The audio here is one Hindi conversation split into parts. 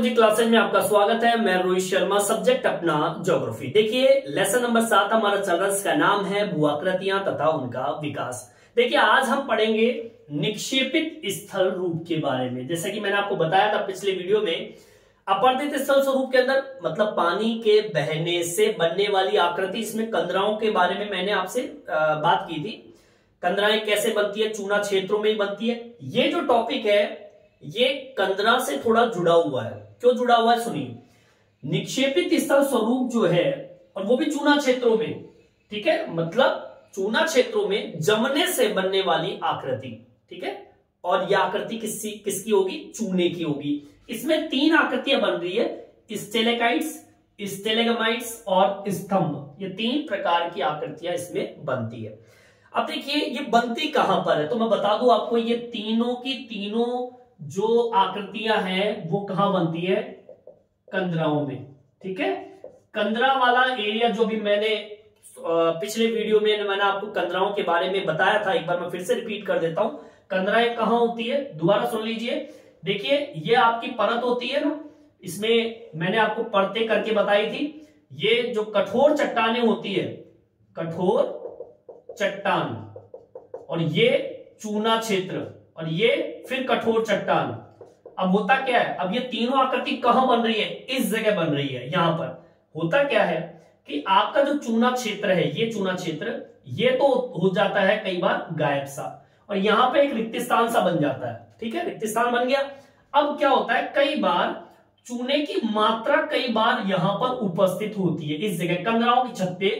गुरु जी क्लासेज में आपका स्वागत है। मैं रोहित शर्मा सब्जेक्ट अपना ज्योग्राफी देखिए लेसन नंबर सात हमारा चल रहा इसका नाम है भूआकृतियाँ तथा उनका विकास। देखिए, आज हम पढ़ेंगे निक्षेपित स्थल रूप के बारे में। जैसे कि मैंने आपको बताया था पिछले वीडियो में, अपर्दित स्थल स्वरूप के अंदर मतलब पानी के बहने से बनने वाली आकृति, इसमें कंदराओं के बारे में मैंने आपसे बात की थी। कंदराएँ कैसे बनती है, चूना क्षेत्रों में ही बनती है। ये जो टॉपिक है, ये कंदरा से थोड़ा जुड़ा हुआ है। क्यों जुड़ा हुआ है सुनिए। निक्षेपित स्थल स्वरूप जो है, और वो भी चूना क्षेत्रों में, ठीक है? मतलब चूना क्षेत्रों में जमने से बनने वाली आकृति, ठीक है? और यह आकृति किसकी किसकी होगी? चूने की होगी। इसमें तीन आकृतियाँ बन रही है, स्टेलेकाइट्स, स्टेलेगमाइट्स और स्तंभ। ये तीन प्रकार की आकृतियाँ इसमें बनती है। अब देखिए, ये बनती कहाँ पर है? तो मैं बता दूँ आपको, ये तीनों की तीनों जो आकृतियाँ हैं, वो कहाँ बनती है? कंदराओं में, ठीक है? कंदरा वाला एरिया जो भी मैंने पिछले वीडियो में मैंने आपको कंदराओं के बारे में बताया था, एक बार मैं फिर से रिपीट कर देता हूँ। कंदराएँ कहाँ होती है? दोबारा सुन लीजिए। देखिए, ये आपकी परत होती है ना, इसमें मैंने आपको परतें करके बताई थी। ये जो कठोर चट्टाने होती है, कठोर चट्टान, और ये चूना क्षेत्र। और ये फिर कठोर चट्टान। अब होता क्या है? अब ये तीनों आकृति कहाँ बन रही है? इस जगह बन रही है, यहाँ पर। होता क्या है कि आपका जो चूना क्षेत्र है, ये चूना क्षेत्र, ये तो हो जाता है कई बार गायब सा। और यहाँ पे एक रिक्त स्थान सा बन जाता है। ठीक है? रिक्त स्थान बन गया। अब क्या होता है? कई बार चूने की मात्रा कई बार यहाँ पर उपस्थित होती है। इस जगह कंदराओं की छत पे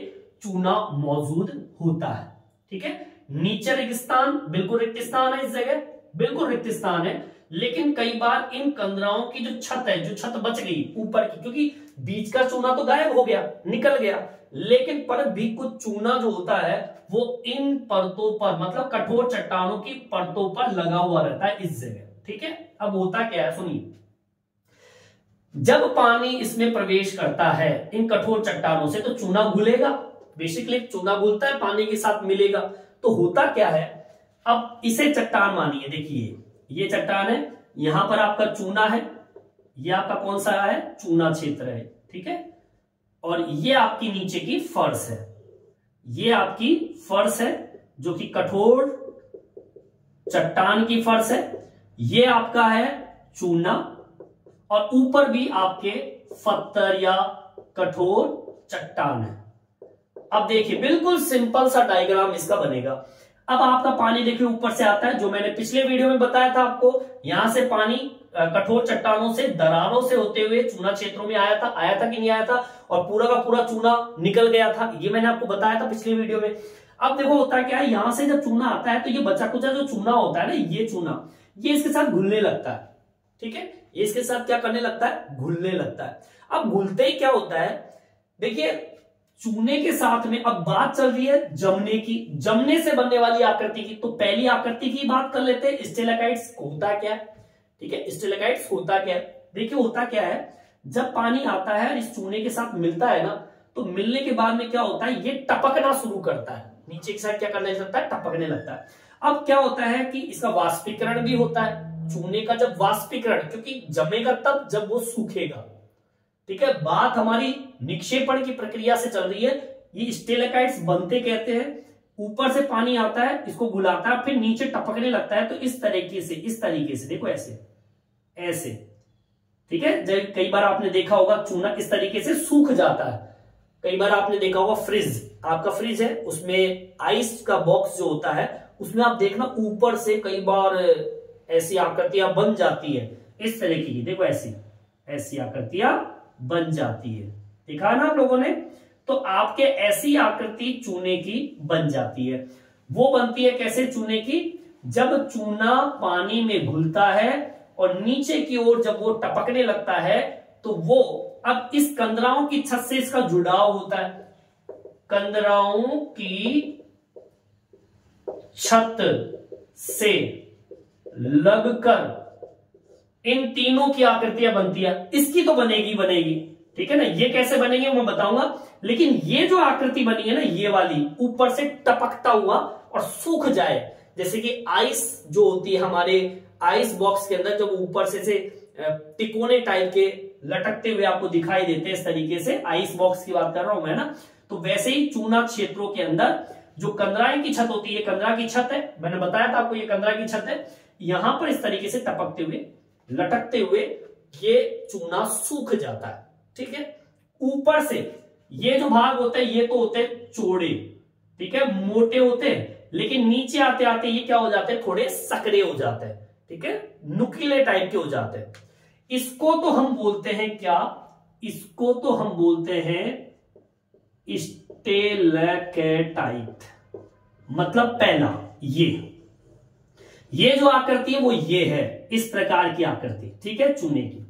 चूना मौजूद होता है। ठीक है? नीचे रेगिस्तान बिल्कुल रिक्त स्थान है इस जगह, बिल्कुल रिक्त स्थान है। लेकिन कई बार इन कंदराओं की जो छत है, जो छत बच गई ऊपर की, क्योंकि बीच का चूना तो गायब हो गया, निकल गया। लेकिन पर भी कुछ चूना जो होता है, वो इन परतों पर मतलब कठोर चट्टानों की परतों पर लगा हुआ रहता है इस जगह। ठीक है? अब होता क्या है? सुनिए। जब पानी इसमें प्रवेश करता है, इन कठोर चट्टानों से तो चूना घुलेगा। बेसिकली चूना घुलता है, पानी के साथ मिलेगा। तो होता क्या है? अब इसे चट्टान मानिए, देखिए। ये चट्टान है, यहाँ पर आपका चूना है। ये आपका कौन सा है? चूना क्षेत्र है, ठीक है? और ये आपकी नीचे की फर्श है। ये आपकी फर्श है, जो कि कठोर चट्टान की फर्श है। ये आपका है चूना, और ऊपर भी आपके पत्थर या कठोर चट्टान है। अब देखिए, बिल्कुल सिंपल सा डायग्राम इसका बनेगा। अब आपका पानी देखिए, ऊपर से आता है, जो मैंने पिछले वीडियो में बताया था आपको, यहाँ से पानी कठोर चट्टानों से, दरारों से होते हुए चूना क्षेत्रों में आया था आया था कि नहीं आया था, और पूरा का पूरा चूना निकल गया था। ये मैंने आपको बताया था पिछले वीडियो में। अब देखो, होता क्या है, यहाँ से जब चूना आता है तो ये बचा कुचा जो चूना होता है ना, ये चूना, ये इसके साथ घुलने लगता है। ठीक है? ये इसके साथ क्या करने लगता है? घुलने लगता है। अब घुलते ही क्या होता है? देखिए चूने के साथ में अब बात चल रही है जमने की। जमने से बनने वाली आकृति की। तो पहली आकृति की बात कर लेते हैं। स्टेलाकाइट्स होता क्या है? ठीक है, स्टेलाकाइट्स होता क्या देखिए, होता क्या है? जब पानी आता है और इस चूने के साथ मिलता है ना तो मिलने के बाद में क्या होता है? ये टपकना शुरू करता है। नीचे के साथ क्या करने लगता है? टपकने लगता है। अब क्या होता है कि इसका वाष्पीकरण भी होता है। चूने का जब वाष्पीकरण, क्योंकि जमेगा तब जब वो सूखेगा। ठीक है? बात हमारी निक्षेपण की प्रक्रिया से चल रही है। ये स्टेलेकाइट्स बनते कहते हैं। ऊपर से पानी आता है, इसको गुलाता है, फिर नीचे टपकने लगता है तो इस तरीके से, इस तरीके से, देखो ऐसे ऐसे, ठीक है? जब कई बार आपने देखा होगा, चूना इस तरीके से सूख जाता है। कई बार आपने देखा होगा, फ्रिज, आपका फ्रिज है, उसमें आइस का बॉक्स जो होता है, उसमें आप देखना ऊपर से कई बार ऐसी आकृतियाँ बन जाती है। इस तरीके की, देखो ऐसी ऐसी आकृतियाँ बन जाती है। देखा ना आप लोगों ने? तो आपके ऐसी आकृति चूने की बन जाती है। वो बनती है कैसे चूने की? जब चूना पानी में घुलता है और नीचे की ओर जब वो टपकने लगता है तो वो अब इस कंदराओं की छत से इसका जुड़ाव होता है। कंदराओं की छत से लगकर इन तीनों की आकृतियाँ बनती है। इसकी तो बनेगी बनेगी। ठीक है ना? ये कैसे बनेगी मैं बताऊँगा। लेकिन ये जो आकृति बनी है ना, ये वाली, ऊपर से टपकता हुआ और सूख जाए। जैसे कि आइस जो होती है हमारे आइस बॉक्स के अंदर, जब ऊपर से से तिकोने टाइप के लटकते हुए आपको दिखाई देते हैं इस तरीके से आइस बॉक्स की बात कर रहा हूँ मैं ना तो वैसे ही चूना क्षेत्रों के अंदर जो कंदराई की छत होती है कंदरा की छत है। मैंने बताया था आपको ये कंदरा की छत है। यहाँ पर इस तरीके से टपकते हुए लटकते हुए ये चूना सूख जाता है, ठीक है? ऊपर से, ये जो भाग होता है, ये तो होते हैं चौड़े, ठीक है? मोटे होते हैं, लेकिन नीचे आते आते ये क्या हो जाते हैं? थोड़े सकरे हो जाते हैं, ठीक है? नुकीले टाइप के हो जाते हैं। इसको तो हम बोलते हैं क्या? इसको तो हम बोलते हैं स्टेलेकेटाइट मतलब पहला ये। ये जो आकृति है, वो ये है। इस प्रकार की आकृति, ठीक है चूने की।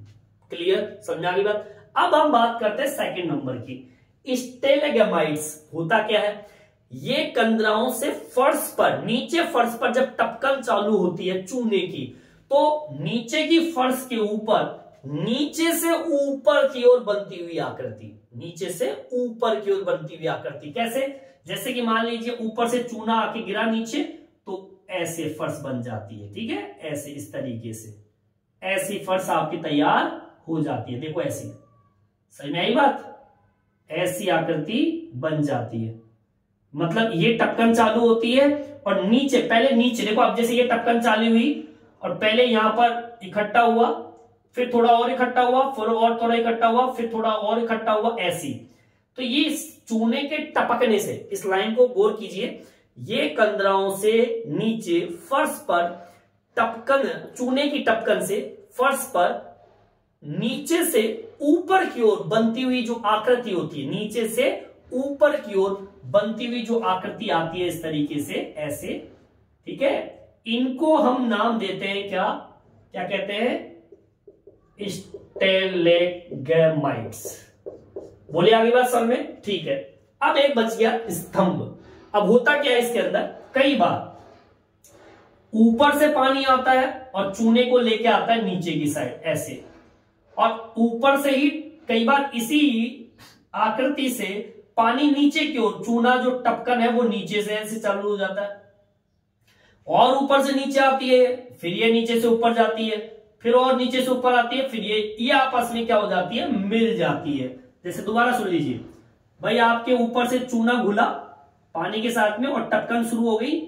क्लियर समझा गई बात? अब हम बात करते हैं सेकंड नंबर की। स्टेलेगमाइट्स होता क्या है? ये कंदराओं से फर्श पर, नीचे फर्श पर जब टपकन चालू होती है चूने की तो नीचे की फर्श के ऊपर, नीचे से ऊपर की ओर बनती हुई आकृति, नीचे से ऊपर की ओर बनती हुई आकृति। कैसे? जैसे कि मान लीजिए ऊपर से चूना आके गिरा नीचे ऐसे फर्श बन जाती है, ठीक है? ऐसे इस तरीके से। ऐसी फर्श आपकी तैयार हो जाती है। देखो ऐसी। सही में आई बात? ऐसी आकृति बन जाती है। मतलब ये टक्कन चालू होती है और नीचे, पहले नीचे, देखो अब जैसे ये टक्कन चालू हुई और पहले यहाँ पर इकट्ठा हुआ, फिर थोड़ा और इकट्ठा हुआ, फिर और थोड़ा इकट्ठा हुआ, फिर थोड़ा और इकट्ठा हुआ, ऐसी। तो ये चूने के टपकने से, इस लाइन को गौर कीजिए ये कंदराओं से नीचे फर्श पर टपकन, चूने की टपकन से फर्श पर नीचे से ऊपर की ओर बनती हुई जो आकृति होती है, नीचे से ऊपर की ओर बनती हुई जो आकृति आती है इस तरीके से, ऐसे, ठीक है? इनको हम नाम देते हैं क्या? क्या कहते हैं? स्टेलेगमाइट्स। बोले आगे बात समझ में, ठीक है। अब एक बच गया स्तंभ। अब होता क्या है इसके अंदर? कई बार। ऊपर से पानी आता है और चूने को लेके आता है नीचे की साइड, ऐसे। और ऊपर से ही, कई बार इसी आकृति से पानी नीचे की ओर, चूना जो टपकन है वो नीचे से ऐसे चालू हो जाता है। और ऊपर से नीचे आती है, फिर ये नीचे से ऊपर जाती है, फिर और नीचे से ऊपर आती है, फिर ये ये आपस में क्या हो जाती है? मिल जाती है। जैसे दोबारा सुन लीजिए। भाई, आपके ऊपर से चूना घुला पानी के साथ में और टपकन शुरू हो गई।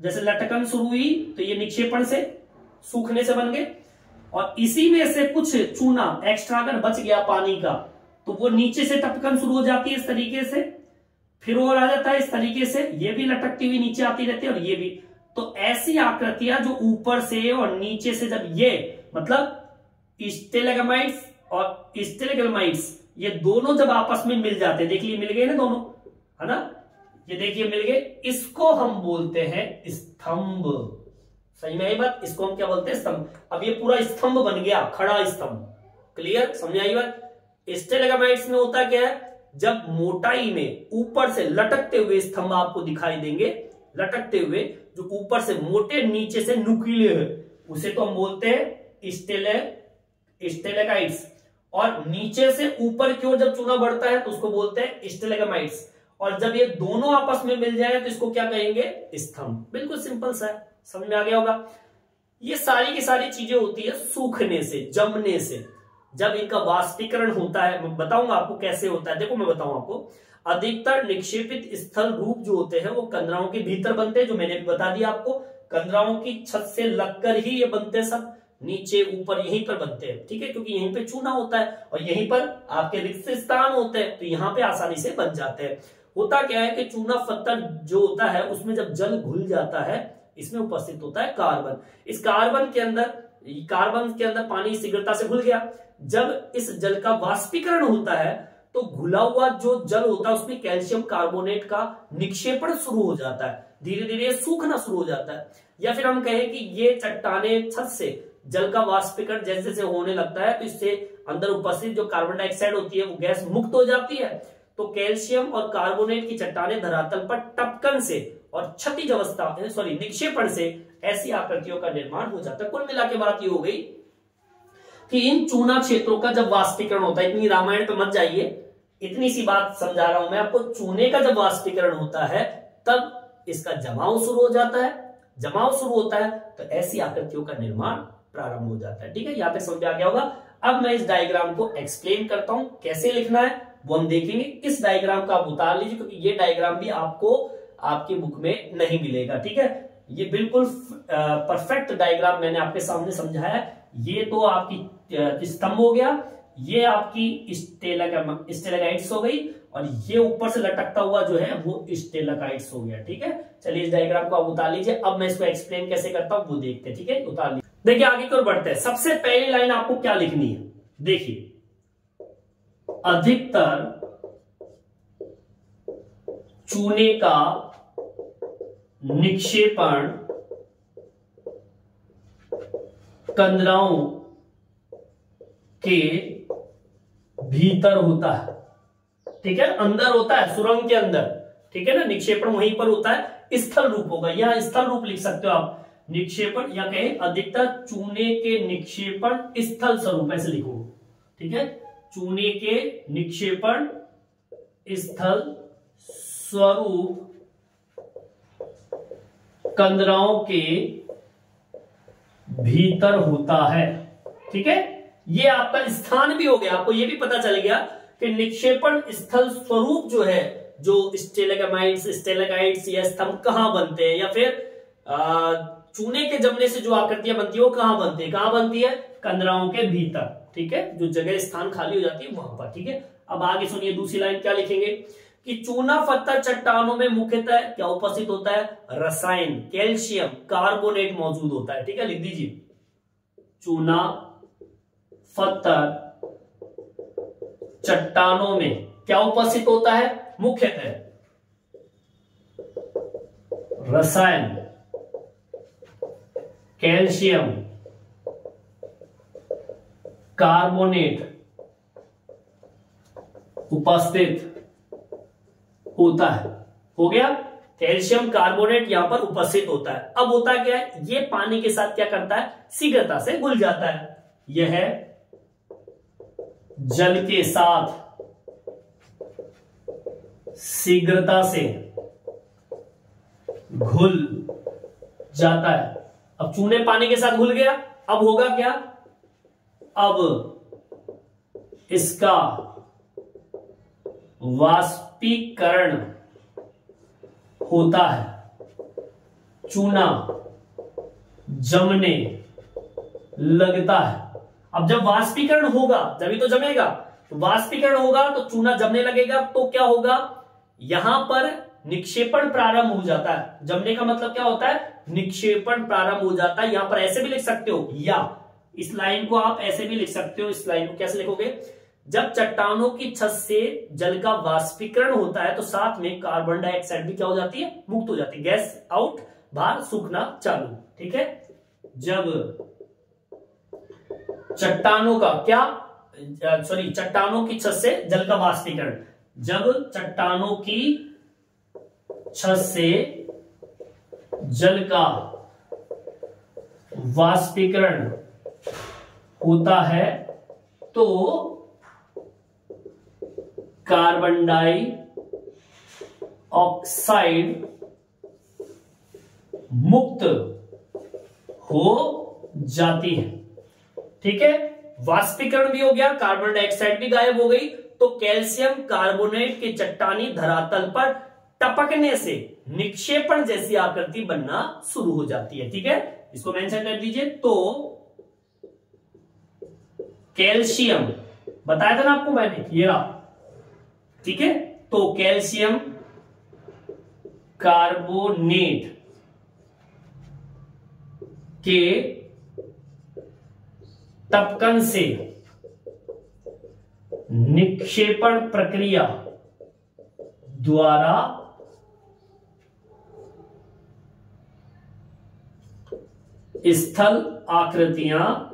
जैसे लटकन शुरू हुई तो ये निक्षेपण से सूखने से बन गए। और इसी में से कुछ चूना एक्स्ट्रा अगर बच गया पानी का तो वो नीचे से टपकन शुरू हो जाती है इस तरीके से। फिर और आ जाता है इस तरीके से। ये भी लटकती हुई नीचे आती रहती है और ये भी। तो ऐसी आकृतियाँ जो ऊपर से और नीचे से जब ये मतलब स्टेलेगमाइट्स और स्टेलेगमाइट्स, ये दोनों जब आपस में मिल जाते हैं देखिए मिल गए ना दोनों, है ना? ये देखिए मिल गए। इसको हम बोलते हैं स्तंभ। सही में आई बात? इसको हम क्या बोलते हैं? स्तंभ। अब ये पूरा स्तंभ बन गया, खड़ा स्तंभ। क्लियर समझ आई बात? स्टेलेगामाइट्स में होता क्या है? जब मोटाई में ऊपर से लटकते हुए स्तंभ आपको दिखाई देंगे, लटकते हुए जो ऊपर से मोटे, नीचे से नुकीले है, उसे तो हम बोलते हैं स्टेले स्टेलेगाइट्स और नीचे से ऊपर की ओर जब चूना बढ़ता है तो उसको बोलते हैं स्टेलेगामाइट्स। और जब ये दोनों आपस में मिल जाए तो इसको क्या कहेंगे? स्तंभ। बिल्कुल सिंपल सा है। समझ में आ गया होगा? ये सारी की सारी चीज़ें होती है सूखने से, जमने से। जब इनका वाष्पीकरण होता है, मैं बताऊँगा आपको कैसे होता है। देखो, मैं बताऊँ आपको। अधिकतर निक्षेपित स्थल रूप जो होते हैं, वो कंदराओं के भीतर बनते हैं, जो मैंने भी बता दिया आपको। कंदराओं की छत से लगकर ही ये बनते हैं सब। नीचे, ऊपर, यहीं पर बनते हैं, ठीक है? क्योंकि यहीं पे चूना होता है और यहीं पर आपके रिक्त स्थान होते हैं तो यहाँ पे आसानी से बन जाते हैं। होता क्या है कि चूना पत्थर जो होता है, उसमें जब जल घुल जाता है, इसमें उपस्थित होता है कार्बन। इस कार्बन के अंदर कार्बन के अंदर पानी शीघ्रता से घुल गया। जब इस जल का वाष्पीकरण होता है तो घुला हुआ जो जल होता है, उसमें कैल्शियम कार्बोनेट का निक्षेपण शुरू हो जाता है। धीरे धीरे सूखना शुरू हो जाता है। या फिर हम कहें कि ये चट्टाने छत से जल का वाष्पीकरण जैसे जैसे होने लगता है तो इससे अंदर उपस्थित जो कार्बन डाइऑक्साइड होती है, वो गैस मुक्त हो जाती है। तो कैल्शियम और कार्बोनेट की चट्टाने धरातल पर टपकन से और क्षतिज अवस्था सॉरी निक्षेपण से ऐसी आकृतियों का निर्माण हो जाता। है कुल मिला के बात ये हो गई कि इन चूना क्षेत्रों का जब वाष्पीकरण होता है, इतनी रामायण पे मत जाइए, इतनी सी बात समझा रहा हूँ मैं आपको, चूने का जब वाष्पीकरण होता है, तब इसका जमाव शुरू हो जाता है। जमाव शुरू होता है तो ऐसी आकृतियों का निर्माण प्रारंभ हो जाता है। ठीक है, यहाँ तक समझ आ गया होगा। अब मैं इस डायग्राम को एक्सप्लेन करता हूँ, कैसे लिखना है वो हम देखेंगे इस डायग्राम का आप उतार लीजिए, क्योंकि ये डायग्राम भी आपको आपकी बुक में नहीं मिलेगा, ठीक है? ये बिल्कुल परफेक्ट डायग्राम मैंने आपके सामने समझाया ये तो आपकी स्तंभ हो गया, ये आपकी स्टेलागाइट्स हो गई, और ये ऊपर से लटकता हुआ जो है, वो स्टेलाकाइट्स हो गया, ठीक है? चलिए इस डायग्राम को आप उतार लीजिए। अब मैं इसको एक्सप्लेन कैसे करता हूँ, वो देखते हैं, ठीक है? उतार लीजिए। देखिए, आगे की ओर बढ़ते हैं। सबसे पहली लाइन आपको क्या लिखनी है? देखिए अधिकतर चूने का निक्षेपण कंदराओं के भीतर होता है। ठीक है? अंदर होता है, सुरंग के अंदर। ठीक है ना? निक्षेपण वहीं पर होता है, स्थल रूप होगा। यहाँ स्थल रूप लिख सकते हो आप। निक्षेपण, या कहें, अधिकतर चूने के निक्षेपण स्थल स्वरूप, ऐसे लिखो। ठीक है? चूने के निक्षेपण स्थल स्वरूप कंदराओं के भीतर होता है। ठीक है? ये आपका स्थान भी हो गया। आपको ये भी पता चल गया कि निक्षेपण स्थल स्वरूप जो है, जो स्टेलेगामाइट्स, स्टेलेगाइट्स या स्तंभ कहाँ बनते हैं? या फिर चूने के जमने से जो आकृतियाँ बनती है, वो कहाँ बनती है? कहाँ बनती है? कंदराओं के भीतर। ठीक है? जो जगह स्थान खाली हो जाती है वहाँ पर, ठीक है? अब आगे सुनिए दूसरी लाइन क्या लिखेंगे? कि चूना पत्थर चट्टानों में मुख्यतः क्या उपस्थित होता है? रसायन, कैल्शियम, कार्बोनेट मौजूद होता है, ठीक है? लिख दीजिए। चूना पत्थर चट्टानों में क्या उपस्थित होता है? मुख्यतः रसायन, कैल्शियम कार्बोनेट उपस्थित होता है। हो गया? कैल्शियम कार्बोनेट यहाँ पर उपस्थित होता है। अब होता क्या है? ये पानी के साथ क्या करता है? शीघ्रता से घुल जाता है। यह जल के साथ शीघ्रता से घुल जाता है। अब चूने पानी के साथ घुल गया। अब होगा क्या? अब इसका वाष्पीकरण होता है। चूना जमने लगता है। अब जब वाष्पीकरण होगा, जब तो जमेगा तो वाष्पीकरण होगा तो चूना जमने लगेगा तो क्या होगा? यहाँ पर निक्षेपण प्रारंभ हो जाता है। जमने का मतलब क्या होता है? निक्षेपण प्रारंभ हो जाता है। यहाँ पर ऐसे भी लिख सकते हो, या। इस लाइन को आप ऐसे भी लिख सकते हो, इस लाइन को कैसे लिखोगे? जब चट्टानों की छत से जल का वाष्पीकरण होता है तो साथ में कार्बन डाइऑक्साइड भी क्या हो जाती है? मुक्त हो जाती है। गैस आउट बाहर सूखना चालू, ठीक है? जब चट्टानों का क्या सॉरी चट्टानों की छत से जल का वाष्पीकरण, जब चट्टानों की छत से जल का वाष्पीकरण होता है तो कार्बन डाई ऑक्साइड मुक्त हो जाती है। ठीक है? वाष्पीकरण भी हो गया कार्बन डाइऑक्साइड भी गायब हो गई तो कैल्शियम कार्बोनेट के चट्टानी धरातल पर टपकने से निक्षेपण जैसी आकृति बनना शुरू हो जाती है। ठीक है? इसको मेंशन कर दीजिए। तो कैल्शियम। बताया था ना आपको मैंने? ये रहा। ठीक है? तो कैल्शियम कार्बोनेट के तपकन से निक्षेपण प्रक्रिया द्वारा स्थल आकृतियाँ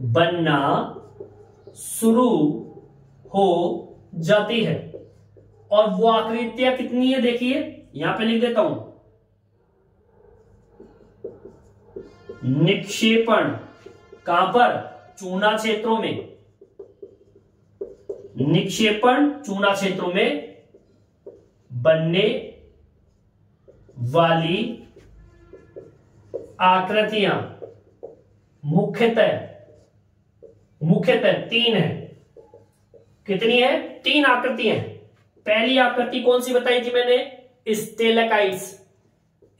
बनना शुरू हो जाती है। और वो आकृतियाँ कितनी है देखिए, यहाँ पे लिख देता हूँ। निक्षेपण कहाँ पर चूना क्षेत्रों में। निक्षेपण, चूना क्षेत्रों में बनने वाली आकृतियाँ मुख्यतः मुख्यतः तीन है। कितनी है? तीन आकृति है। पहली आकृति कौन सी बताई थी मैंने? स्टेलेकाइट्स।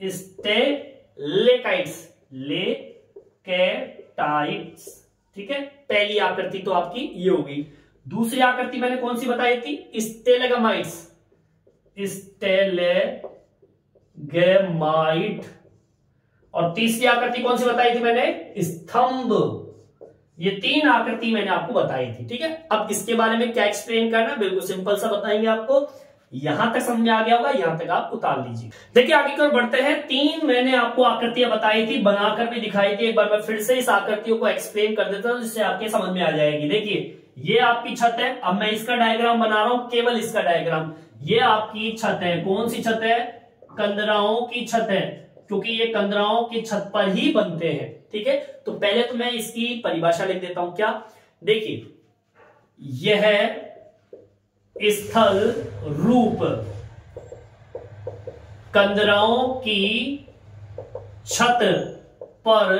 स्टेलेकाइट्स। लेकेटाइट्स। ठीक है? पहली आकृति तो आपकी ये होगी दूसरी आकृति मैंने कौन सी बताई थी? स्टेलेगमाइट्स। स्टेलेगेमाइट। और तीसरी आकृति कौन सी बताई थी मैंने? स्तंभ। ये तीन आकृति मैंने आपको बताई थी, ठीक है? अब इसके बारे में क्या एक्सप्लेन करना बिल्कुल सिंपल सा बताएँगे आपको। यहाँ तक समझ आ गया होगा, यहाँ तक आप उतार लीजिए। देखिए, आगे की ओर बढ़ते हैं। तीन मैंने आपको आकृतियाँ बताई थी, बनाकर भी दिखाई थी। एक बार मैं फिर से इस आकृतियों को एक्सप्लेन कर देता हूँ, जिससे आपके समझ में आ जाएगी। देखिए, ये आपकी छत है। अब मैं इसका डायग्राम बना रहा हूँ, केवल इसका डायग्राम ये आपकी छत है। कौन सी छत है? कंदराओं की छत है। क्योंकि ये कंदराओं की छत पर ही बनते हैं, ठीक है? तो पहले तो मैं इसकी परिभाषा लिख देता हूँ, क्या? देखिए, यह स्थल रूप कंदराओं की छत पर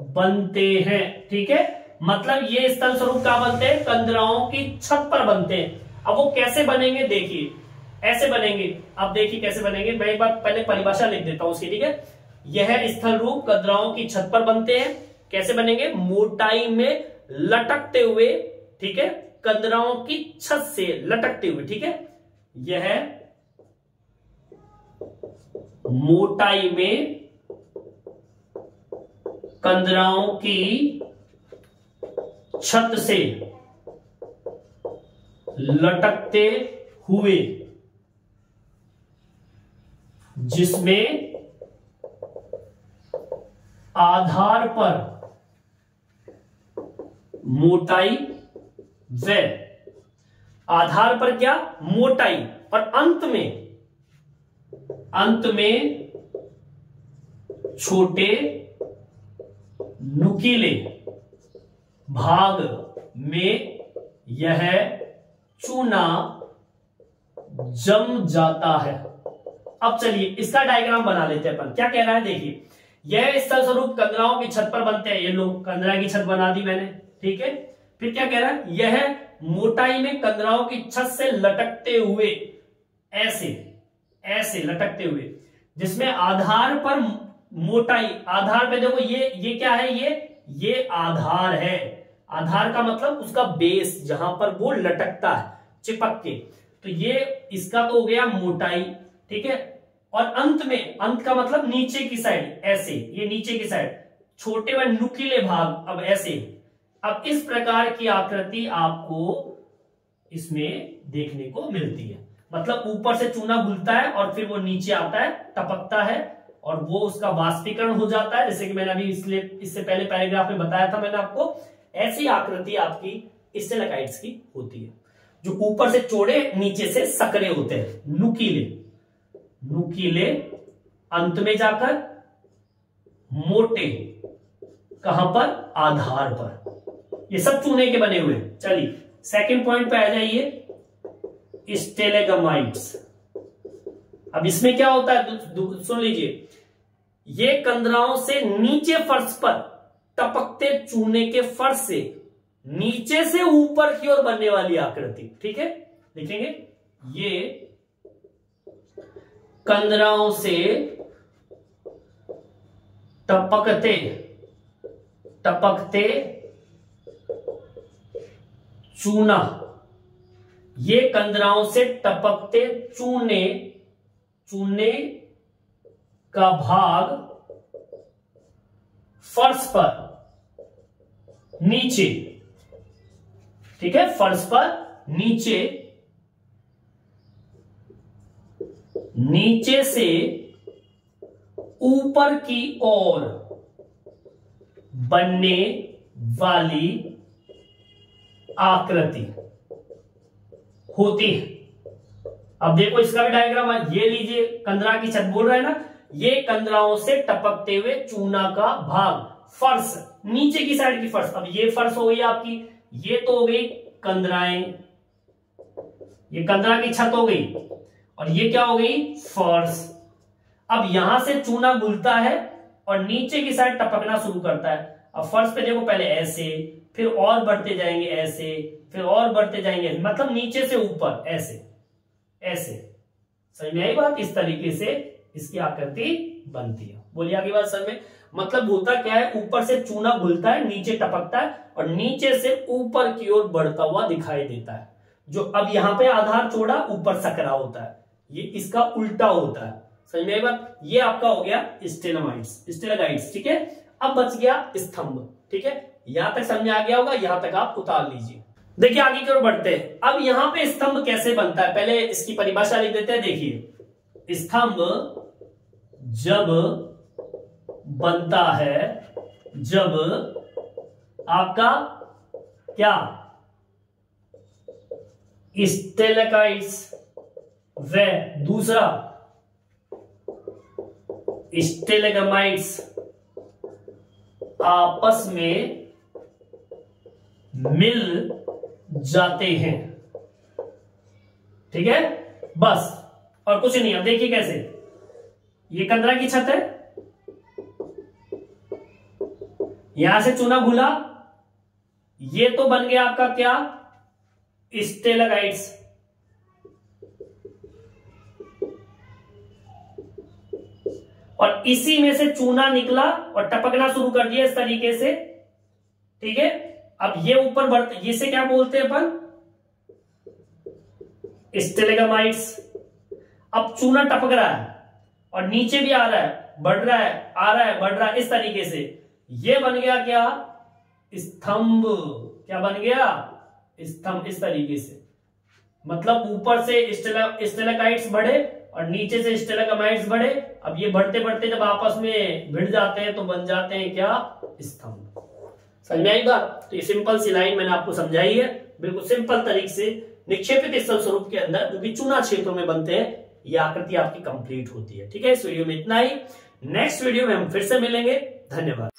बनते हैं, ठीक है? मतलब ये स्थल स्वरूप क्या बनते हैं? कंदराओं की छत पर बनते हैं। अब वो कैसे बनेंगे, देखिए। ऐसे बनेंगे। अब देखिए कैसे बनेंगे। मैं एक बार पहले परिभाषा लिख देता हूँ उसकी, ठीक है? यह स्थल रूप कदराओं की छत पर बनते हैं। कैसे बनेंगे? मोटाई में लटकते हुए, ठीक है? कदराओं की छत से लटकते हुए, ठीक है? यह मोटाई में कंदराओं की छत से लटकते हुए जिसमें आधार पर मोटाई व आधार पर क्या? मोटाई। और अंत में अंत में छोटे नुकीले भाग में यह चूना जम जाता है। अब चलिए, इसका डायग्राम बना लेते हैं अपन। क्या कह रहा है, देखिए। यह स्थल स्वरूप कंदराओं की छत पर बनते हैं, ये लोग कंदरा की छत बना दी मैंने, ठीक है? फिर क्या कह रहा है, यह मोटाई में कंदराओं की छत से लटकते हुए, ऐसे ऐसे लटकते हुए, जिसमें आधार पर मोटाई, आधार पे देखो, ये ये क्या है, ये ये आधार है। आधार का मतलब उसका बेस जहाँ पर वो लटकता है, चिपक के। तो ये, इसका तो हो गया मोटाई, ठीक है? और अंत में, अंत का मतलब नीचे की साइड ऐसे, ये नीचे की साइड छोटे व नुकीले भाग, अब ऐसे. अब इस प्रकार की आकृति आपको इसमें देखने को मिलती है. मतलब ऊपर से चूना घुलता है और फिर वो नीचे आता है, टपकता है और वो उसका वाष्पीकरण हो जाता है. जैसे कि मैंने अभी इसलिए, इससे पहले पैराग्राफ में बताया था मैंने आपको, ऐसी आकृति आपकी स्टेलाकाइट्स की होती है, जो ऊपर से चौड़े, नीचे से सकरे होते हैं, नुकीले. नुकीले अंत में जाकर मोटे, कहाँ पर? आधार पर। ये सब चूने के बने हुए चलिए सेकंड पॉइंट पे आ जाइए। स्टेलेगमाइट्स अब इसमें क्या होता है? सुन लीजिए। ये कंदराओं से नीचे फर्श पर, टपकते चूने के फर्श से नीचे से ऊपर की ओर बनने वाली आकृति। ठीक है? लिखेंगे ये कंदराओं से टपकते टपकते चूना। ये कंदराओं से टपकते चूने चूने का भाग फर्श पर, नीचे। ठीक है? फर्श पर नीचे नीचे से ऊपर की ओर बनने वाली आकृति होती है। अब देखो इसका भी डायग्राम है। ये लीजिए, कंदरा की छत बोल रहा है ना? ये कंदराओं से टपकते हुए चूना का भाग, फर्श, नीचे की साइड की फर्श। अब ये फर्श हो गई आपकी, ये तो हो गई कंदराएँ। ये कंदरा की छत हो गई। और ये क्या हो गई? फर्श अब यहाँ से चूना घुलता है और नीचे की साइड टपकना शुरू करता है। अब फर्श पे देखो, पहले ऐसे, फिर और बढ़ते जाएँगे ऐसे, फिर और बढ़ते जाएँगे मतलब नीचे से ऊपर, ऐसे ऐसे। समझ में आई बात? इस तरीके से इसकी आकृति बनती है। बोलिए आगे बात समझ में। मतलब होता क्या है? ऊपर से चूना घुलता है, नीचे टपकता है और नीचे से ऊपर की ओर बढ़ता हुआ दिखाई देता है। जो अब यहाँ पे आधार चौड़ा ऊपर सकरा होता है। ये इसका उल्टा होता है। समझ में आई बात? ये आपका हो गया स्टेलोमाइट्स स्टेलोगाइट्स ठीक है? अब बच गया स्तंभ, ठीक है? यहाँ तक समझ आ गया होगा, यहाँ तक आप उतार लीजिए। देखिए, आगे की ओर बढ़ते हैं। अब यहाँ पे स्तंभ कैसे बनता है? पहले इसकी परिभाषा लिख देते हैं, देखिए। स्तंभ जब बनता है, जब आपका क्या? स्टेलेकाइट्स व दूसरा स्टेलेगमाइट्स आपस में मिल जाते हैं। ठीक है? बस। और कुछ नहीं, अब देखिए कैसे। ये कंदरा की छत है। यहाँ से चुना घुला। ये तो बन गया आपका क्या? स्टेलाइट्स और इसी में से चूना निकला और टपकना शुरू कर दिया इस तरीके से। ठीक है? अब ये ऊपर बढ़ते, इसे क्या बोलते हैं अपन? स्टेलेगामाइट्स। अब चूना टपक रहा है और नीचे भी आ रहा है, बढ़ रहा है, आ रहा है, बढ़ रहा है, इस तरीके से। ये बन गया क्या? स्तंभ। क्या बन गया? स्तंभ, इस तरीके से। मतलब ऊपर से स्टेलाकाइट्स बढ़े और नीचे से स्टेलाकामाइट्स बढ़े, अब ये बढ़ते बढ़ते जब आपस में भिड़ जाते हैं तो बन जाते हैं क्या? स्तंभ। समझ में आई बात? तो ये सिंपल सी लाइन मैंने आपको समझाई है। बिल्कुल सिंपल तरीके से निक्षेपित स्थल स्वरूप के अंदर जो कि चुना क्षेत्रों में बनते हैं, ये आकृति आपकी कंप्लीट होती है। ठीक है? इस वीडियो में इतना ही। नेक्स्ट वीडियो में हम फिर से मिलेंगे। धन्यवाद।